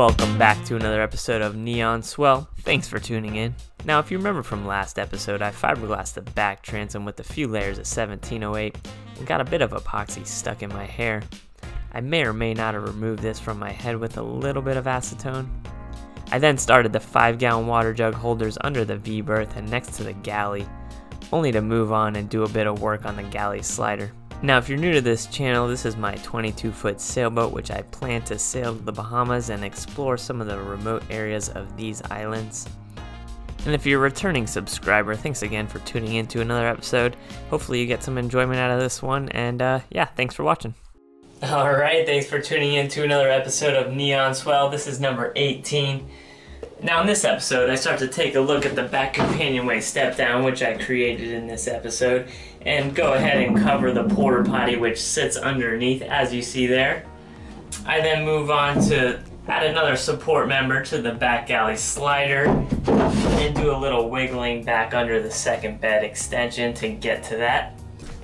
Welcome back to another episode of Neon Swell. Thanks for tuning in. Now, if you remember from last episode, I fiberglassed the back transom with a few layers of 1708 and got a bit of epoxy stuck in my hair. I may or may not have removed this from my head with a little bit of acetone. I then started the 5 gallon water jug holders under the V berth and next to the galley, only to move on and do a bit of work on the galley slider. Now, if you're new to this channel, this is my 22 foot sailboat, which I plan to sail to the Bahamas and explore some of the remote areas of these islands. And if you're a returning subscriber, thanks again for tuning in to another episode. Hopefully, you get some enjoyment out of this one, and uh, yeah, thanks for watching. Alright, thanks for tuning in to another episode of Neon Swell. This is number 18. Now, in this episode, I start to take a look at the back companionway step down, which I created in this episode, and go ahead and cover the porta potty, which sits underneath, as you see there. I then move on to add another support member to the back galley slider and do a little wiggling back under the second bed extension to get to that.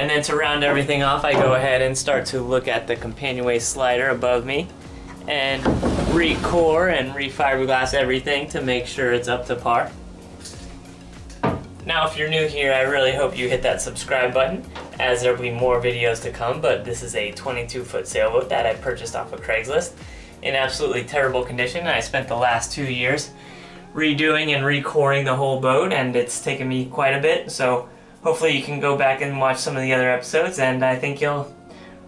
And then to round everything off, I go ahead and start to look at the companionway slider above me and re-core and re-fiberglass everything to make sure it's up to par. Now if you're new here, I really hope you hit that subscribe button as there'll be more videos to come, but this is a 22 foot sailboat that I purchased off of Craigslist in absolutely terrible condition. I spent the last two years redoing and recoring the whole boat and it's taken me quite a bit, so hopefully you can go back and watch some of the other episodes and I think you'll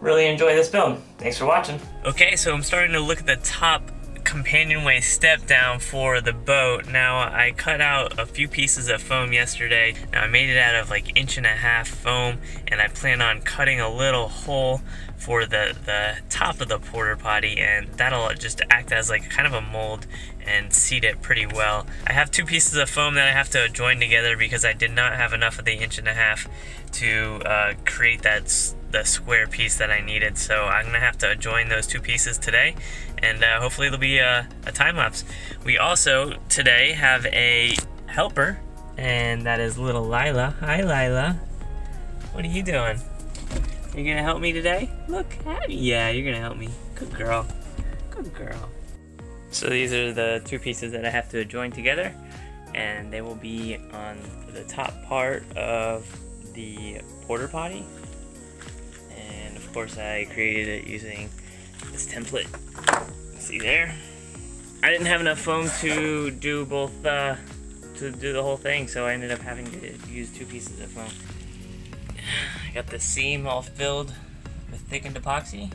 really enjoy this build. Thanks for watching. Okay, so I'm starting to look at the top companionway step down for the boat. Now I cut out a few pieces of foam yesterday. Now I made it out of like inch and a half foam and I plan on cutting a little hole for the, the top of the porta potty and that'll just act as like kind of a mold and seat it pretty well. I have two pieces of foam that I have to join together because I did not have enough of the inch and a half to uh, create that the square piece that I needed. So I'm gonna have to join those two pieces today and uh, hopefully it'll be a, a time lapse. We also today have a helper and that is little Lilah. Hi Lilah. What are you doing? You're gonna help me today? Look. Yeah, you're gonna help me. Good girl. Good girl. So these are the two pieces that I have to join together and they will be on the top part of the porta potty of course I created it using this template. See there? I didn't have enough foam to do both uh, to do the whole thing so I ended up having to use two pieces of foam. I got the seam all filled with thickened epoxy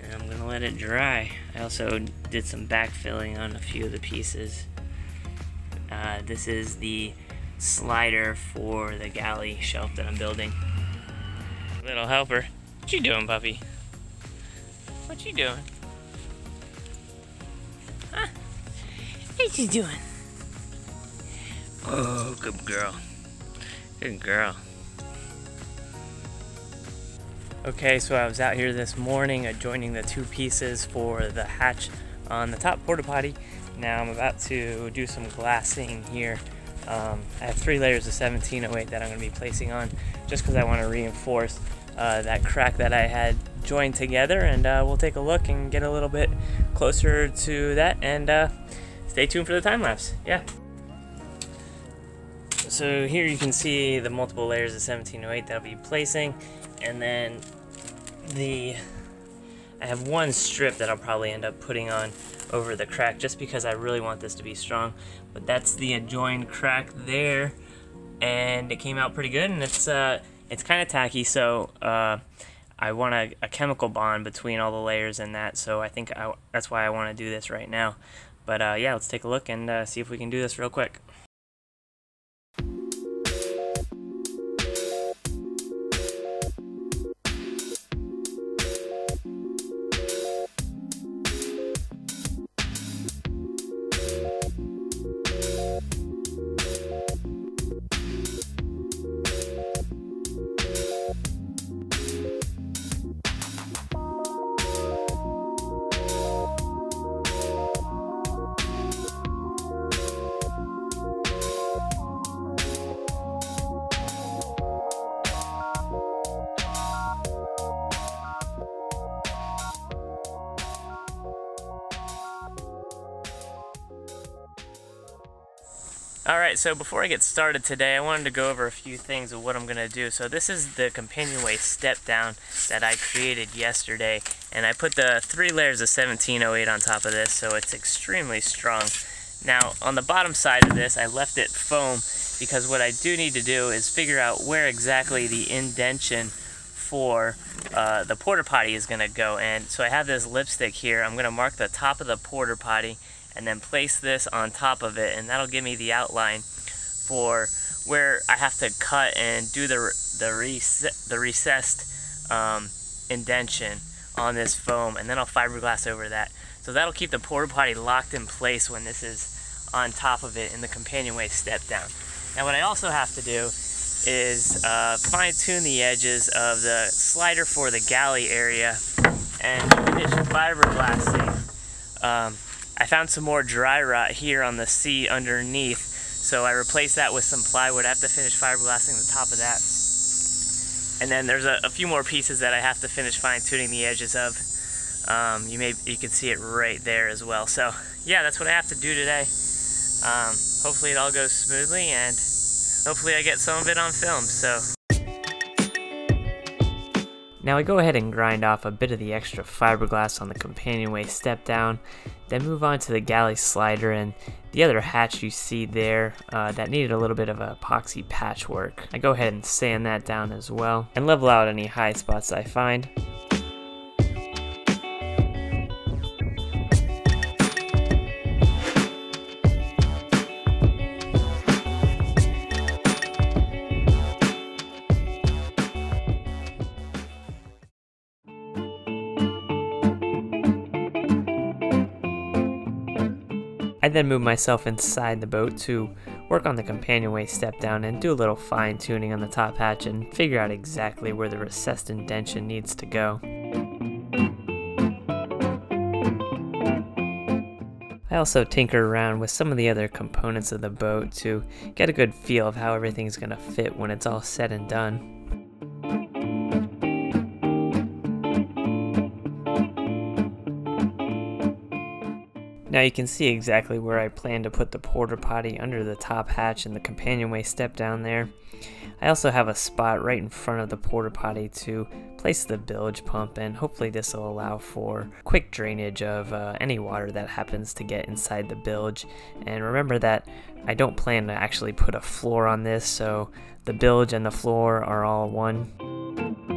and I'm gonna let it dry. I also did some backfilling on a few of the pieces. Uh, this is the slider for the galley shelf that I'm building. Little helper. What you doing, puppy? What you doing? Huh? What you doing? Oh, good girl. Good girl. Okay, so I was out here this morning adjoining the two pieces for the hatch on the top porta potty. Now I'm about to do some glassing here um, I have three layers of 1708 that I'm going to be placing on just because I want to reinforce uh, that crack that I had joined together and uh, we'll take a look and get a little bit closer to that and uh, stay tuned for the time lapse. Yeah. So here you can see the multiple layers of 1708 that I'll be placing and then the I have one strip that I'll probably end up putting on over the crack just because I really want this to be strong. But that's the adjoined crack there, and it came out pretty good. And it's uh, it's kind of tacky, so uh, I want a, a, chemical bond between all the layers and that. So I think I, that's why I want to do this right now. But uh, yeah, let's take a look and uh, see if we can do this real quick. Alright, so before I get started today, I wanted to go over a few things of what I'm going to do. So this is the companionway step down that I created yesterday, and I put the three layers of 1708 on top of this, so it's extremely strong. Now, on the bottom side of this, I left it foam because what I do need to do is figure out where exactly the indention for uh, the porta potty is going to go. And so I have this lipstick here. I'm going to mark the top of the porta potty and then place this on top of it and that'll give me the outline for where I have to cut and do the, the, rec the recessed um, indention on this foam and then I'll fiberglass over that. So that'll keep the porta potty locked in place when this is on top of it in the companionway step down. Now what I also have to do is uh, fine tune the edges of the slider for the galley area and finish fiberglassing um, I found some more dry rot here on the seat underneath, so I replaced that with some plywood. I have to finish fiberglassing the top of that. And then there's a, a few more pieces that I have to finish fine tuning the edges of. Um, you may you can see it right there as well. So yeah, that's what I have to do today. Um, hopefully it all goes smoothly and hopefully I get some of it on film. So now I go ahead and grind off a bit of the extra fiberglass on the companionway step down, then move on to the galley slider and the other hatch you see there uh, that needed a little bit of epoxy patchwork. I go ahead and sand that down as well and level out any high spots I find. I then move myself inside the boat to work on the companionway step down and do a little fine tuning on the top hatch and figure out exactly where the recessed indention needs to go. I also tinker around with some of the other components of the boat to get a good feel of how everything's going to fit when it's all said and done. Now you can see exactly where I plan to put the porta potty under the top hatch and the companionway step down there. I also have a spot right in front of the porta potty to place the bilge pump and hopefully this will allow for quick drainage of uh, any water that happens to get inside the bilge. And remember that I don't plan to actually put a floor on this so the bilge and the floor are all one.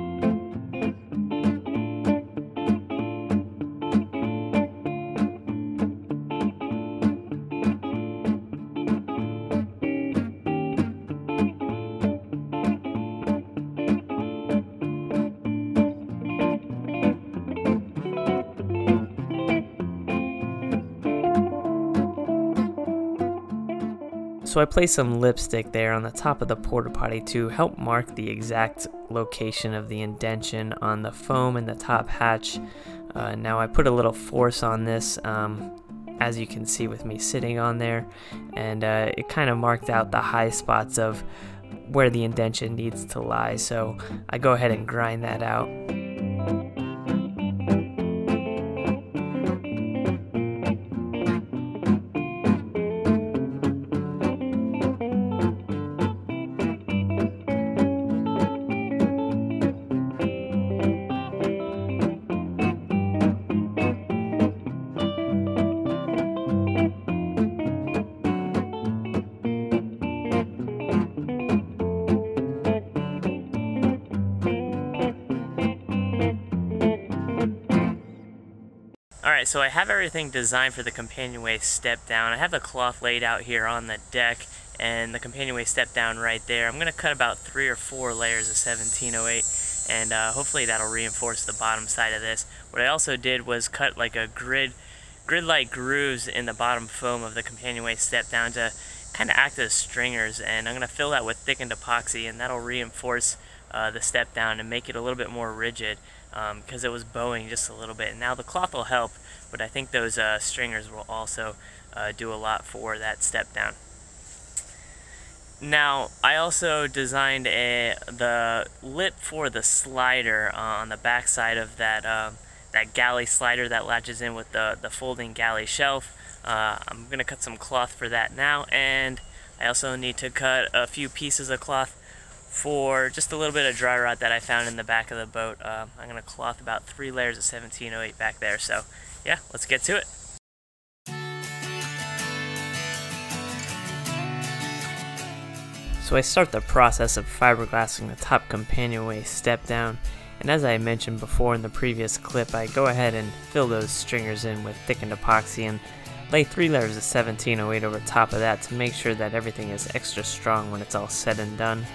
So I placed some lipstick there on the top of the porta potty to help mark the exact location of the indention on the foam and the top hatch. Uh, now I put a little force on this um, as you can see with me sitting on there and uh, it kind of marked out the high spots of where the indention needs to lie so I go ahead and grind that out. So I have everything designed for the companionway step down. I have the cloth laid out here on the deck and the companionway step down right there. I'm going to cut about three or four layers of 1708 and uh, hopefully that'll reinforce the bottom side of this. What I also did was cut like a grid, grid-like grooves in the bottom foam of the companionway step down to kind of act as stringers and I'm going to fill that with thickened epoxy and that'll reinforce uh, the step down and make it a little bit more rigid because um, it was bowing just a little bit. And now the cloth will help, but I think those uh, stringers will also uh, do a lot for that step down. Now, I also designed a the lip for the slider on the back side of that uh, that galley slider that latches in with the, the folding galley shelf. Uh, I'm going to cut some cloth for that now, and I also need to cut a few pieces of cloth for just a little bit of dry rot that I found in the back of the boat. Uh, I'm going to cloth about three layers of 1708 back there. So yeah, let's get to it. So I start the process of fiberglassing the top companionway step down and as I mentioned before in the previous clip I go ahead and fill those stringers in with thickened epoxy and lay three layers of 1708 over top of that to make sure that everything is extra strong when it's all said and done.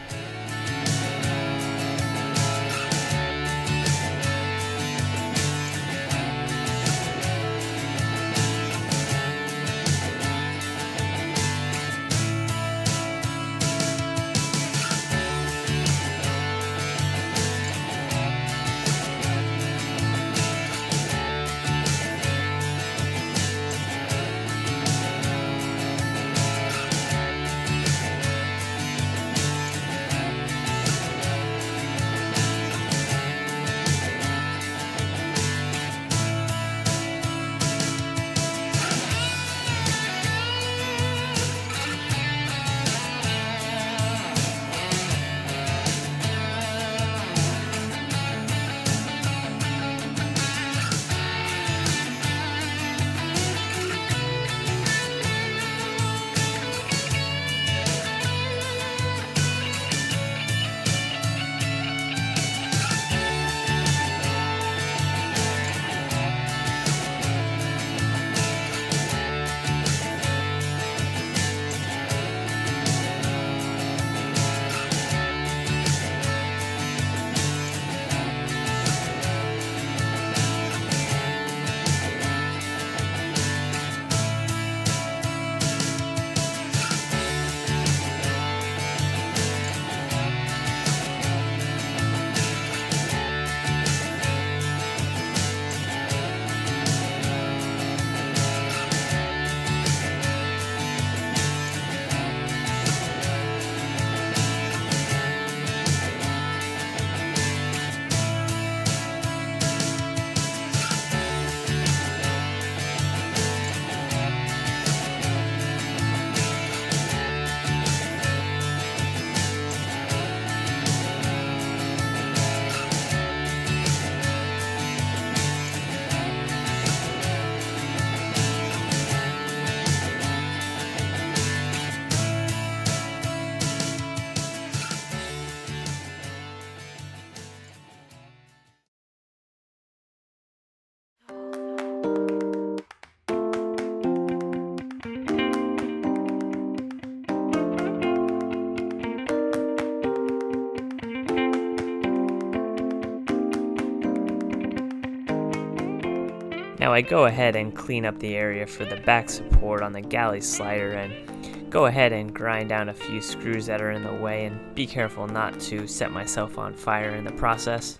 I go ahead and clean up the area for the back support on the galley slider and go ahead and grind down a few screws that are in the way and be careful not to set myself on fire in the process.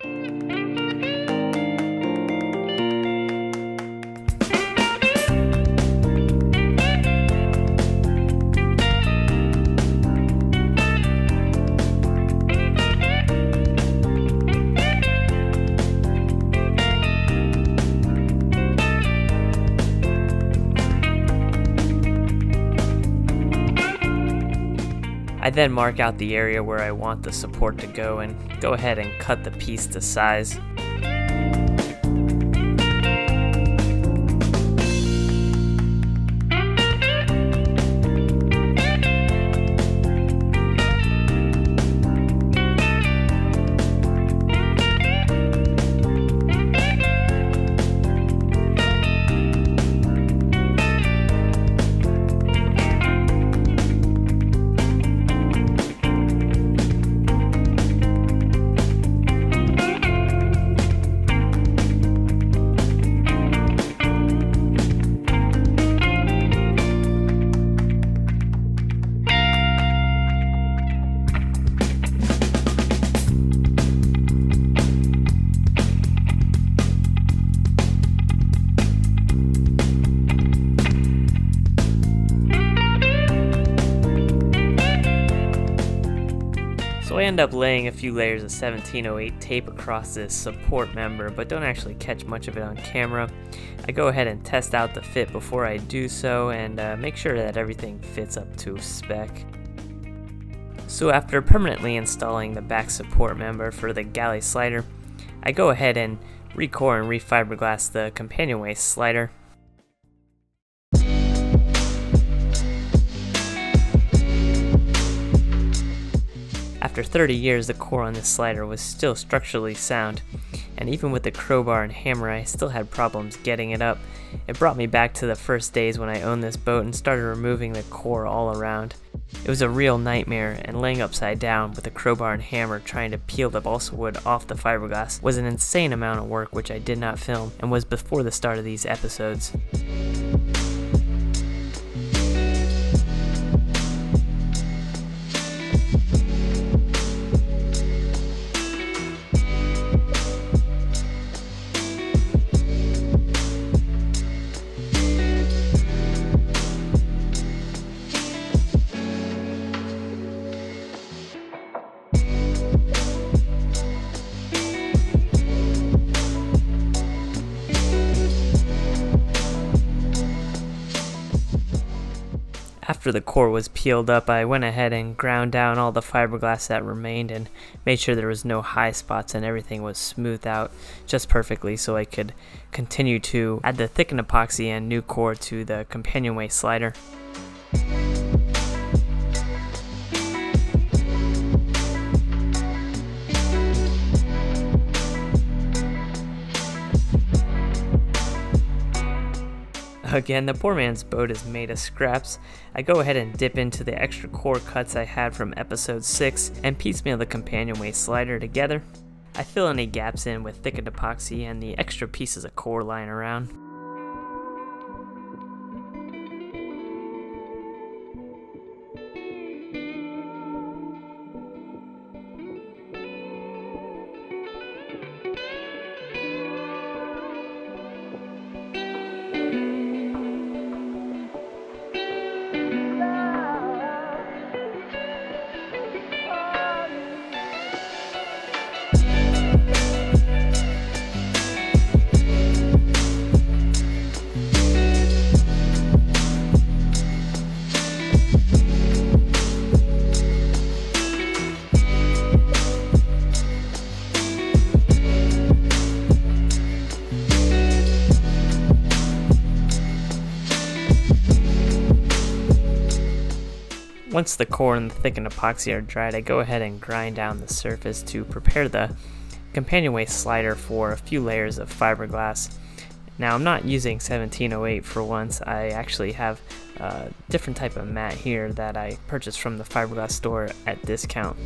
Then mark out the area where I want the support to go and go ahead and cut the piece to size. End up laying a few layers of 1708 tape across this support member, but don't actually catch much of it on camera. I go ahead and test out the fit before I do so and uh, make sure that everything fits up to spec. So after permanently installing the back support member for the galley slider, I go ahead and recore and refiberglass the companionway slider. After 30 years, the core on this slider was still structurally sound, and even with the crowbar and hammer, I still had problems getting it up. It brought me back to the first days when I owned this boat and started removing the core all around. It was a real nightmare, and laying upside down with a crowbar and hammer trying to peel the balsa wood off the fiberglass was an insane amount of work which I did not film and was before the start of these episodes. After the core was peeled up, I went ahead and ground down all the fiberglass that remained and made sure there was no high spots and everything was smoothed out just perfectly so I could continue to add the thickened epoxy and new core to the companionway slider. Again, the poor man's boat is made of scraps. I go ahead and dip into the extra core cuts I had from episode 6 and piecemeal the companionway slider together. I fill any gaps in with thickened epoxy and the extra pieces of core lying around. Once the core and the thickened epoxy are dried, I go ahead and grind down the surface to prepare the companionway slider for a few layers of fiberglass. Now I'm not using 1708 for once, I actually have a different type of mat here that I purchased from the fiberglass store at discount.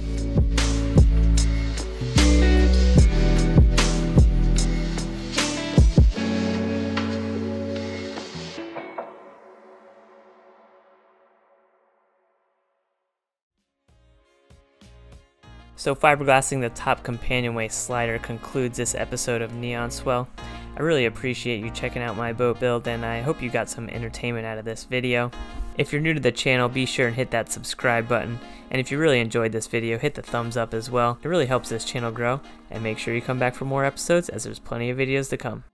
So fiberglassing the top companionway slider concludes this episode of Neon Swell. I really appreciate you checking out my boat build and I hope you got some entertainment out of this video. If you're new to the channel, be sure and hit that subscribe button. And if you really enjoyed this video, hit the thumbs up as well. It really helps this channel grow. And make sure you come back for more episodes as there's plenty of videos to come.